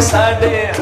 ਸਾਡੇ